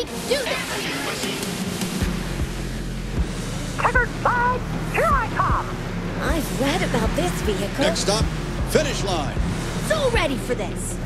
everyone. We can do this. Checkered flag, here I come. I've read about this vehicle. Next stop, finish line. So ready for this.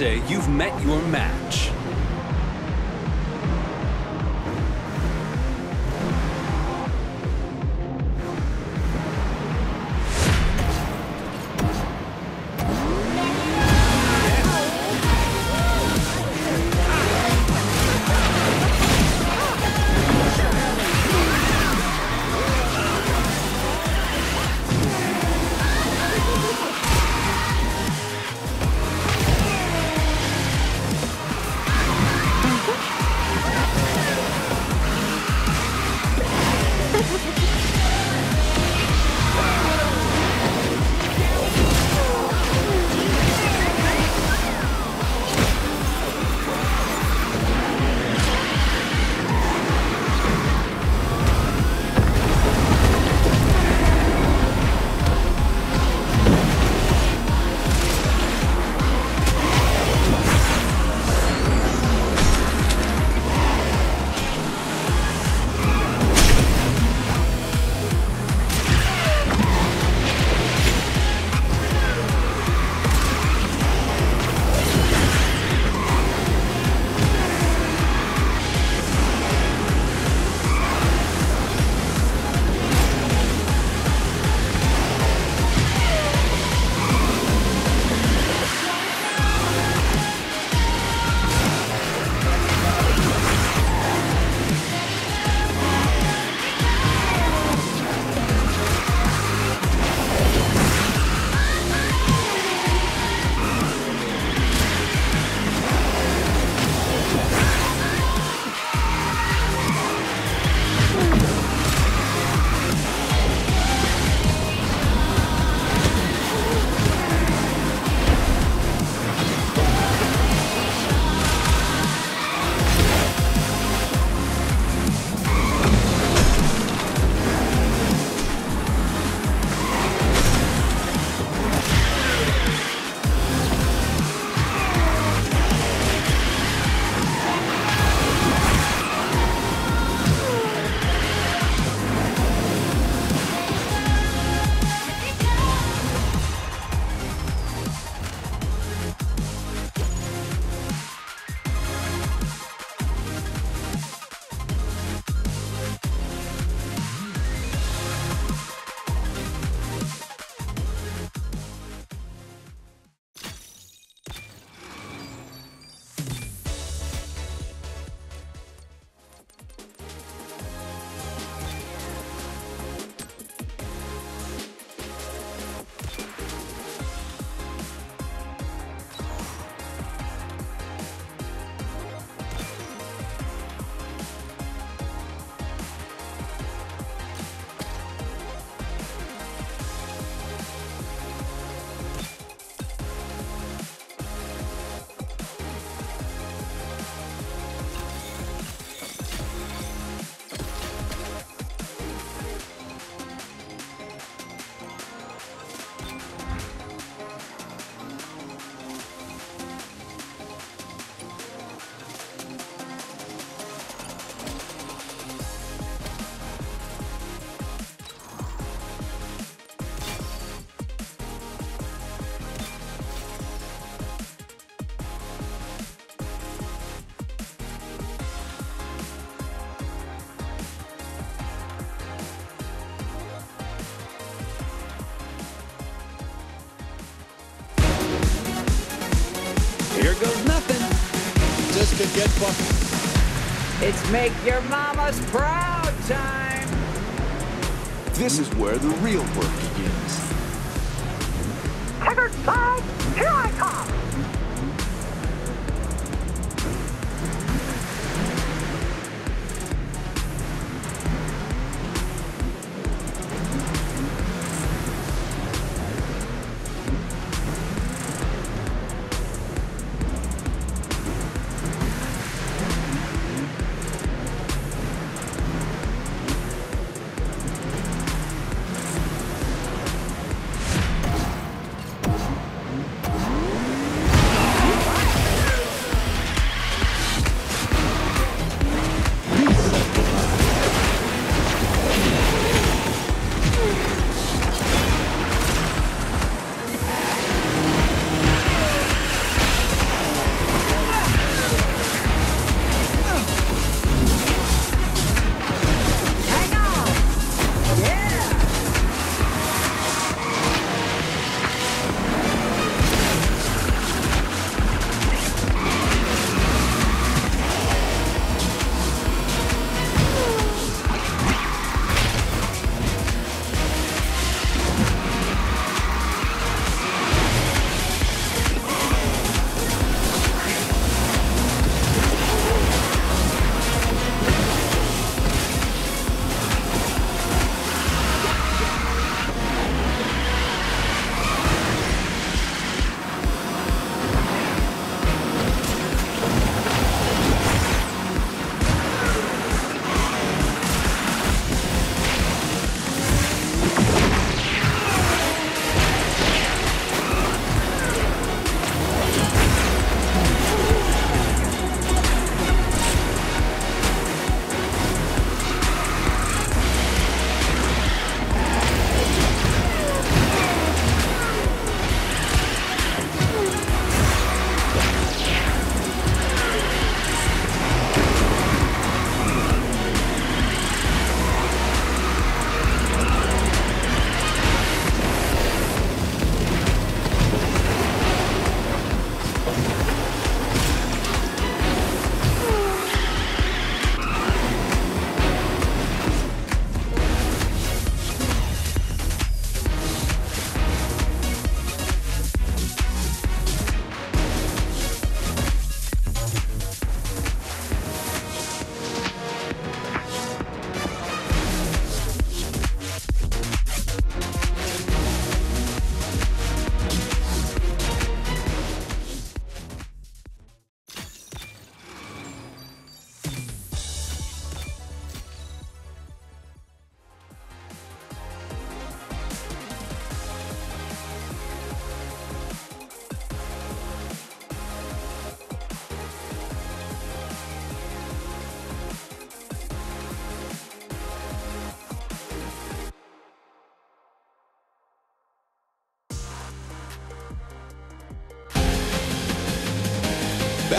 Say you've met your match. It's make your mamas proud time. This is where the real work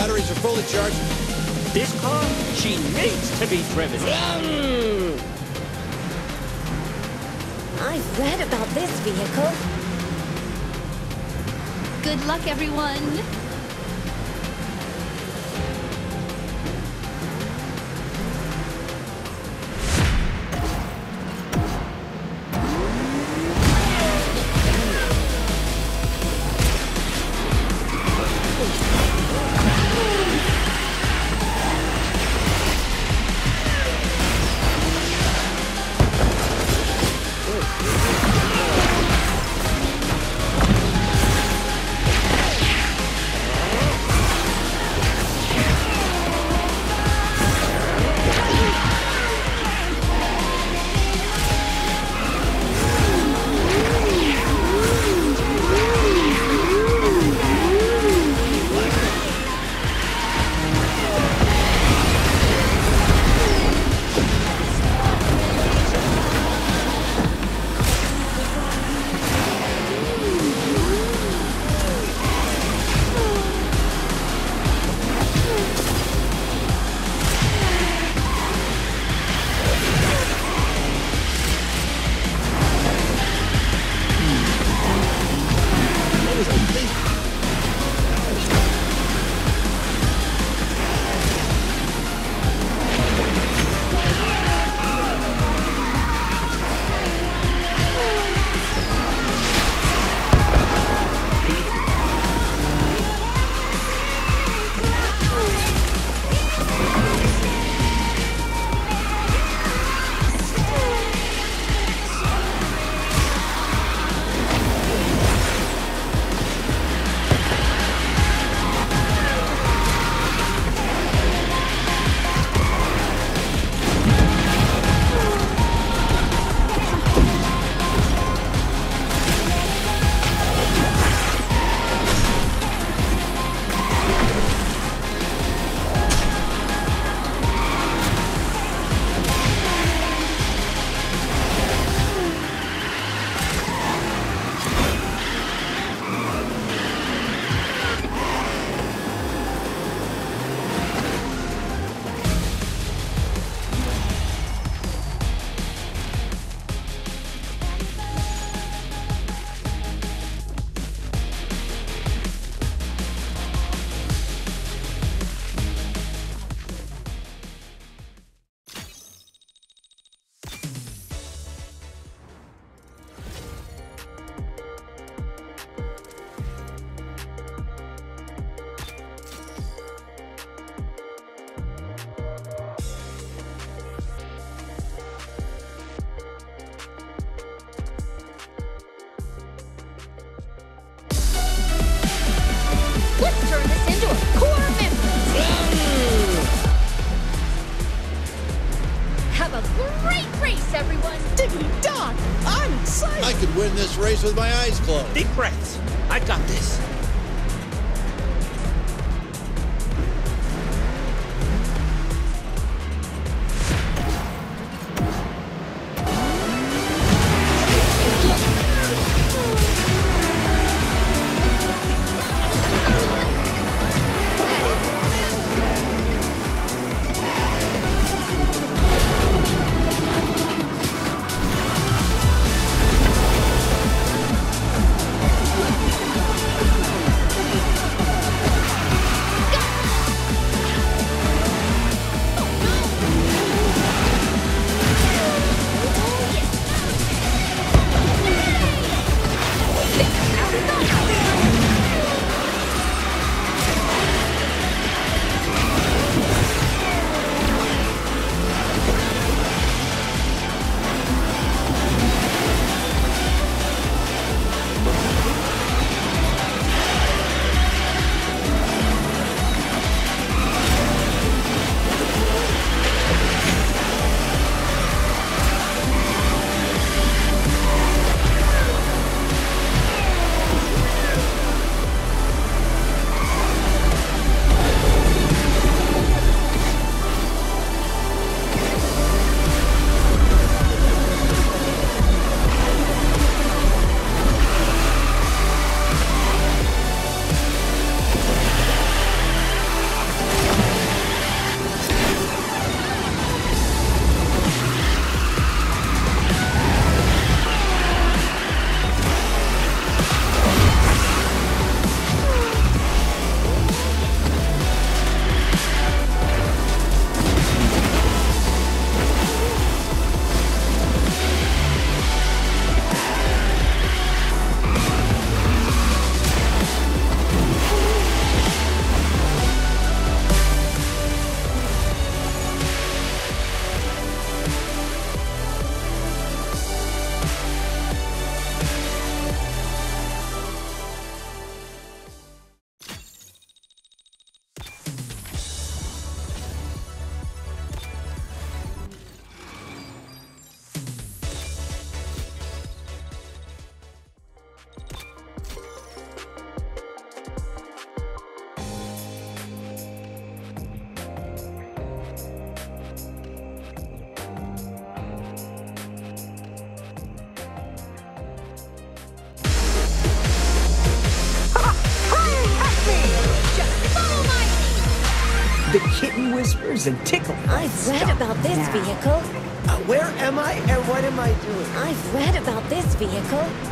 Batteries are fully charged. This car, she needs to be driven. I've read about this vehicle. Good luck, everyone. With my eyes closed. Deep breaths. Kitten and tickle. I've read about this now. vehicle. Uh, where am I and what am I doing? I've read about this vehicle.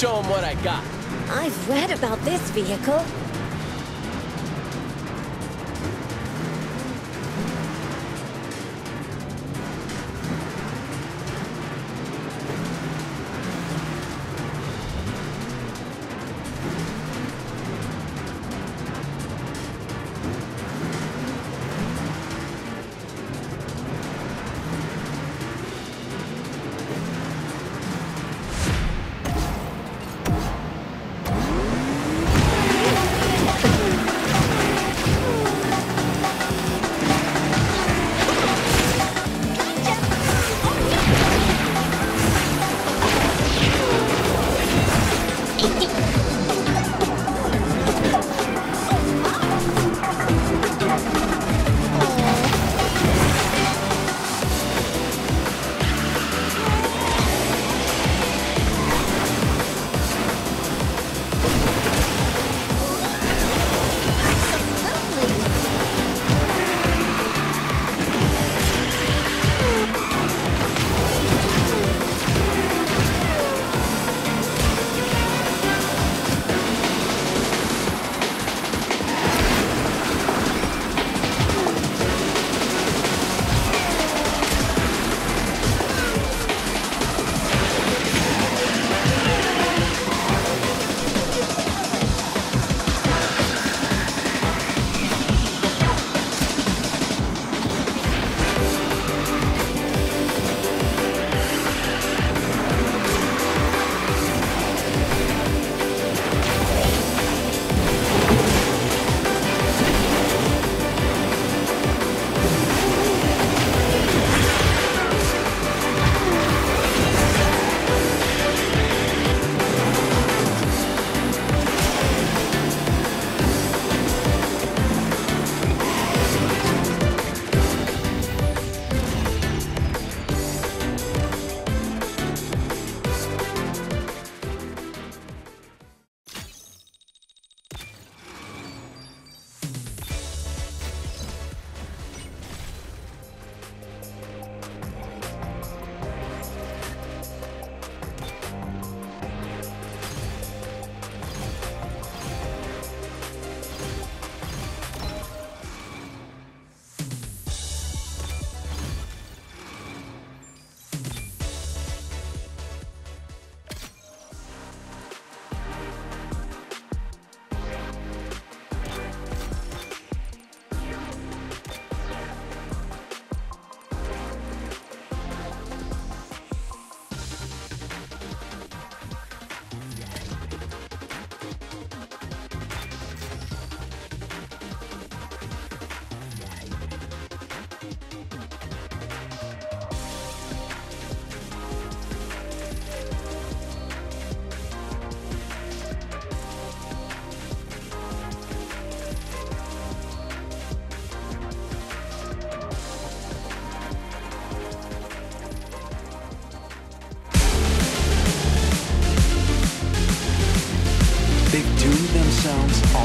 Show them what I got. I've read about this vehicle.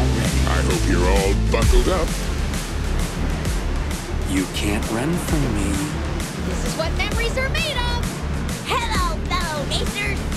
Already. I hope you're all buckled up. You can't run from me. This is what memories are made of. Hello, fellow racers!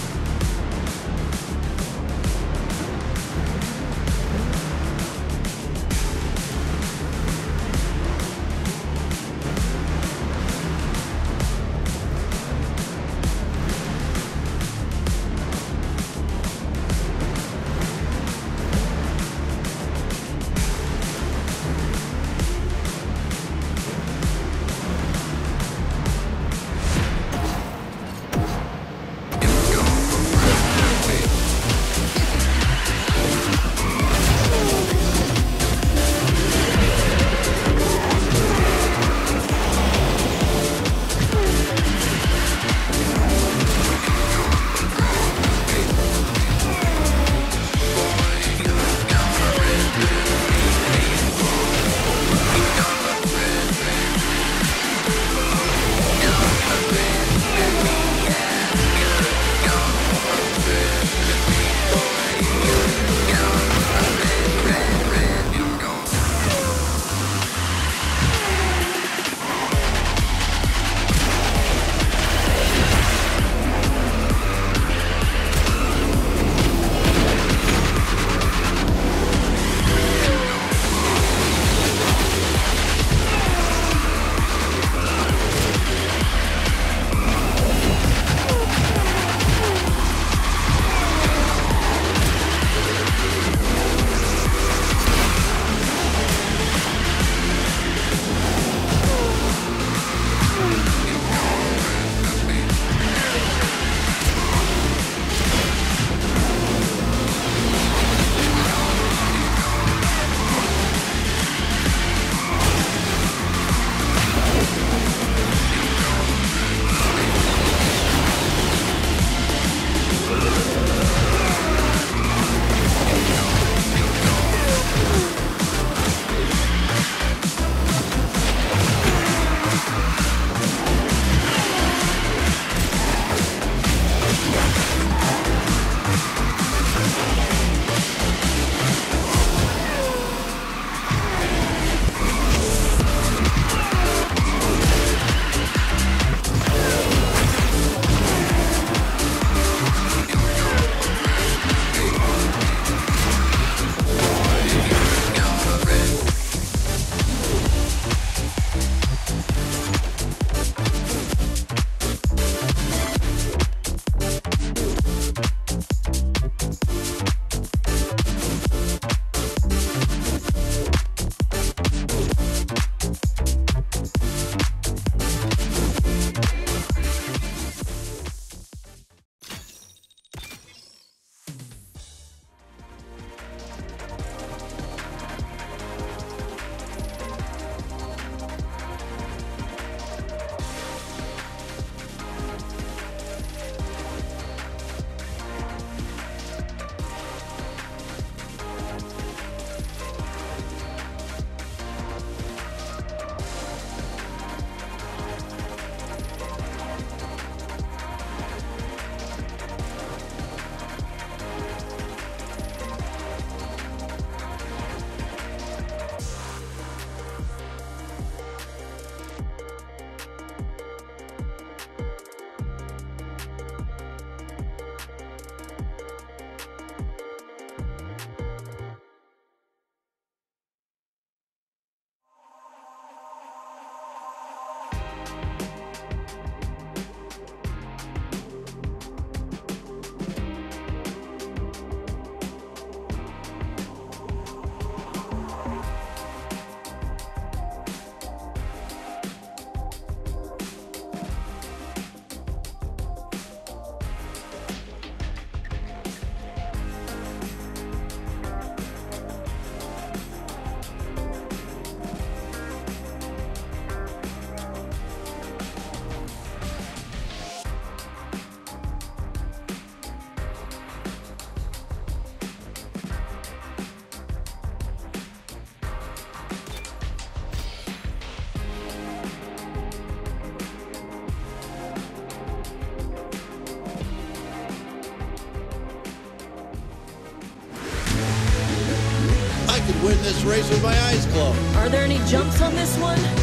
race with my eyes closed. Are there any jumps on this one?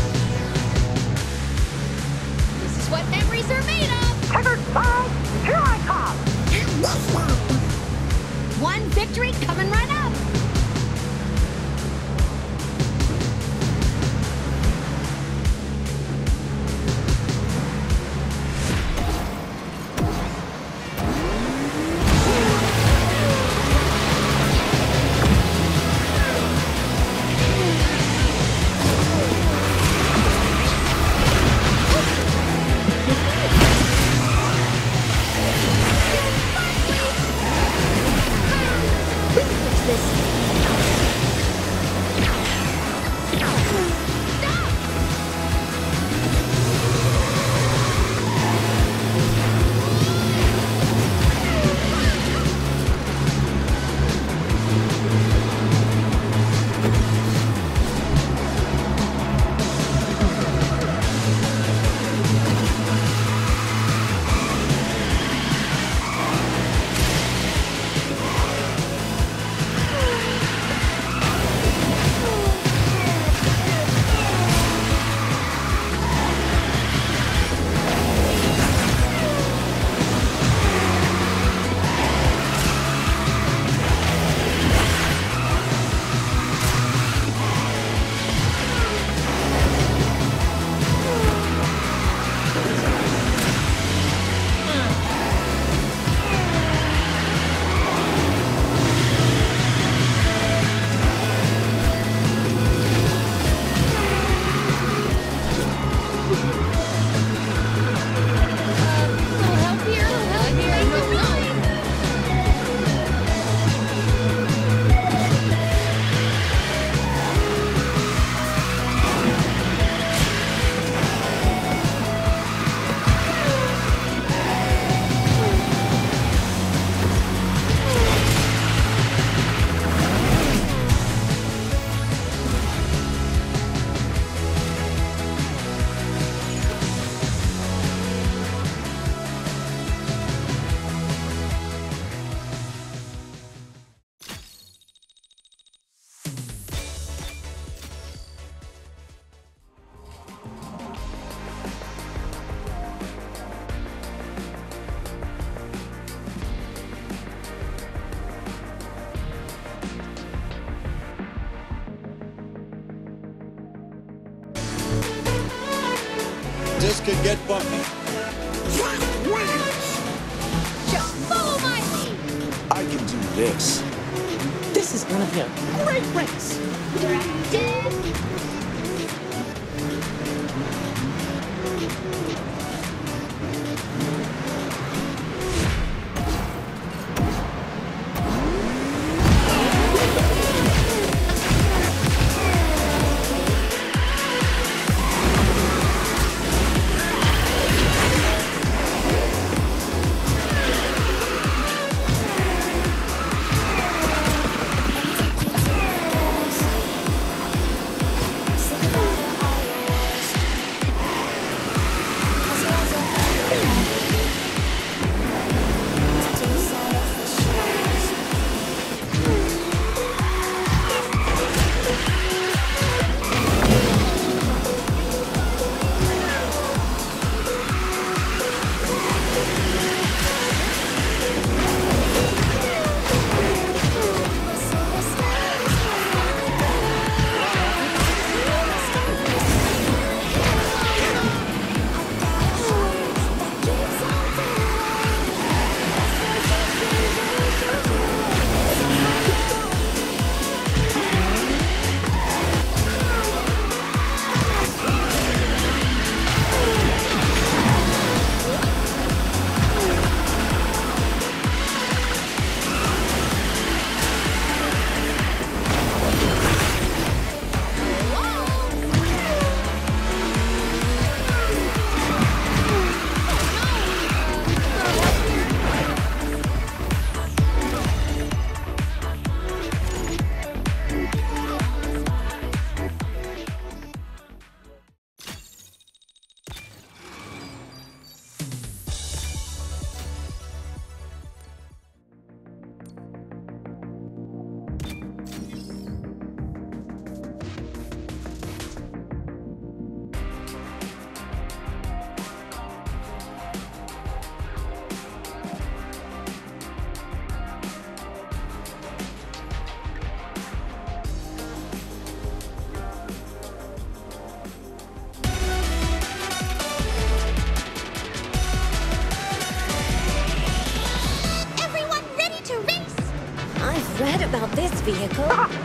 Vehicle.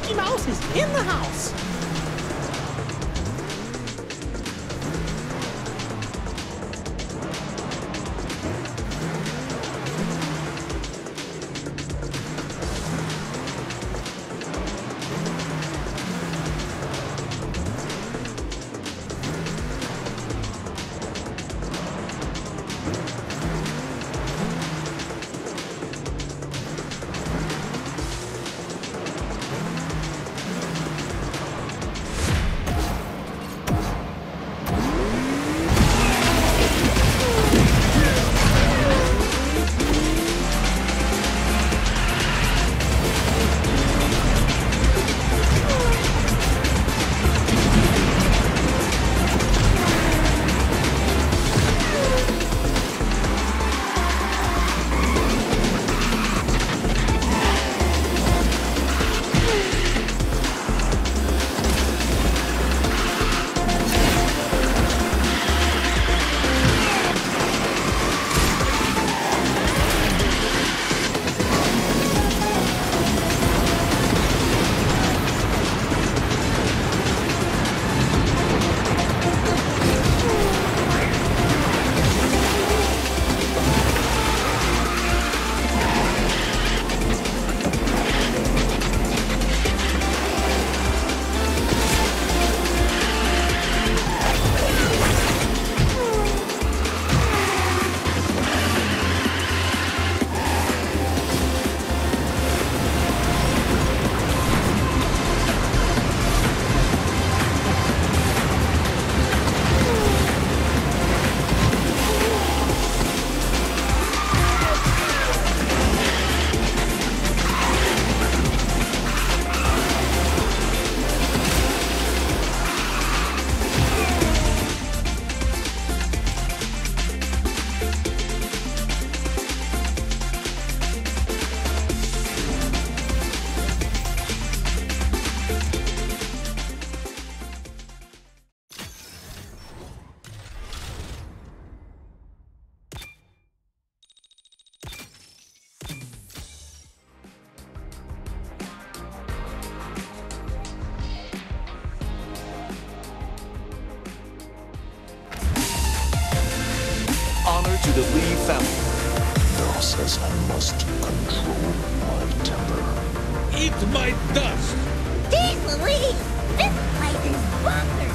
Mickey Mouse is in the house! My dust! Jeez Louise! This place is bonkers!